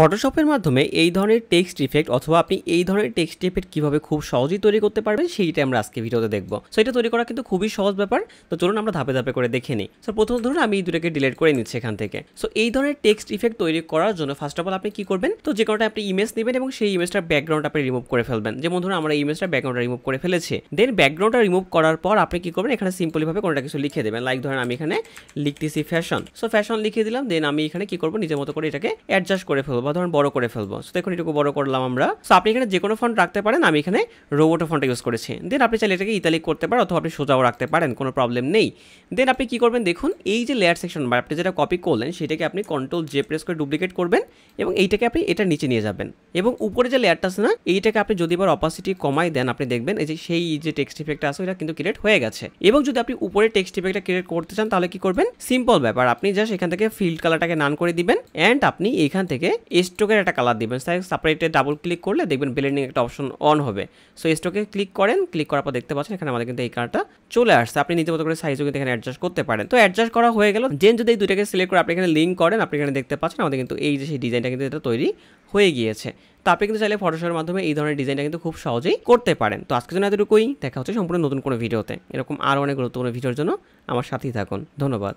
ফটোশপের মাধ্যমে এই ধরনের টেক্সট ইফেক্ট অথবা আপনি এই ধরনের টেক্সট ইফেক্ট কীভাবে খুব সহজেই তৈরি করতে পারবেন সেইটা আমরা আজকে ভিডিওতে দেখব। সো এটা তৈরি করা কিন্তু খুবই সহজ ব্যাপার। তো চলুন আমরা ধাপে ধাপে করে দেখে নিই। সো প্রথম ধরুন আমি এই দুটোকে ডিলিট করে নিচ্ছি এখান থেকে। সো এই ধরনের টেক্সট ইফেক্ট তৈরি করার জন্য ফার্স্ট অফ অল আপনি কি করবেন? তো যে কোনোটা আপনি ইমেজ নেবেন এবং সেই ইমেজটার ব্যাকগ্রাউন্ড আপনি রিমুভ করে ফেলবেন। যেমন ধরুন আমরা ইমেজটা ব্যাকগ্রাউন্ডটা রিমুভ করে ফেলেছি। দেন ব্যাকগ্রাউন্ডটা রিমুভ করার পর আপনি কি করবেন? এখানে সিম্পলিভাবে কোনোটা কিছু লিখে দেবেন। লাইক ধরেন আমি এখানে লিখতেছি ফ্যাশন সো ফ্যাশন লিখে দিলাম। দেন আমি এখানে কি করব? নিজের মতো করে এটাকে অ্যাডজাস্ট করে ফেলব। বা ধরুন বড় করে ফেলব। সো দেখুন এটুকু বড় করলাম আমরা। সো আপনি এখানে যে কোনো ফন্ট রাখতে পারেন, আমি এখানে রোবোটো ফন্ট ইউজ করেছি। দেন আপনি চাইলে এটাকে ইতালিক করতে পারেন অথবা আপনি সোজাও রাখতে পারেন, কোনো প্রবলেম নেই। দেন আপনি কি করবেন দেখুন, এই যে লেয়ার সেকশন বা আপনি যেটা কপি করলেন, সেটাকে আপনি কন্ট্রোল জে প্রেস করে ডুপ্লিকেট করবেন এবং এইটাকে আপনি এটার নিচে নিয়ে যাবেন। এবং উপরে যে লেয়ারটা আছে না, এইটাকে আপনি যদি এবার অপাসিটি কমাই দেন, আপনি দেখবেন এই যে সেই যে টেক্সট ইফেক্টটা আছে এটা কিন্তু ক্রিয়েট হয়ে গেছে। এবং যদি আপনি উপরে টেক্সট ইফেক্টটা ক্রিয়েট করতে চান, তাহলে কি করবেন? সিম্পল ব্যাপার, আপনি জাস্ট এখান থেকে ফিল্ড কালারটাকে নান করে দিবেন অ্যান্ড আপনি এখান থেকে স্ট্রোকের একটা কালার দিবেন। সাপারেটে ডাবল ক্লিক করলে দেখবেন ব্লেন্ডিং একটা অপশন অন হবে। সো স্ট্রোকে ক্লিক করেন ক্লিক করার পর দেখতে পাচ্ছেন এখানে আমাদের কিন্তু এই কালারটা চলে আসছে। আপনি নিজের মতো করে সাইজও কিন্তু এখানে অ্যাডজাস্ট করতে পারেন। তো অ্যাডজাস্ট করা হয়ে গেল। দেন যদি এই দুটাকে সিলেক্ট করে আপনি এখানে লিঙ্ক করেন, আপনি এখানে দেখতে পাচ্ছেন আমাদের কিন্তু এই যে সেই ডিজাইনটা কিন্তু এটা তৈরি হয়ে গিয়েছে। তো আপনি কিন্তু চাইলে ফটোশপের মাধ্যমে এই ধরনের ডিজাইনটা কিন্তু খুব সহজেই করতে পারেন। তো আজকের জন্য এতটুকুই। দেখা হচ্ছে সম্পূর্ণ নতুন কোনো ভিডিওতে এরকম আরও অনেক গুরুত্বপূর্ণ ভিডিওর জন্য আমার সাথেই থাকুন। ধন্যবাদ।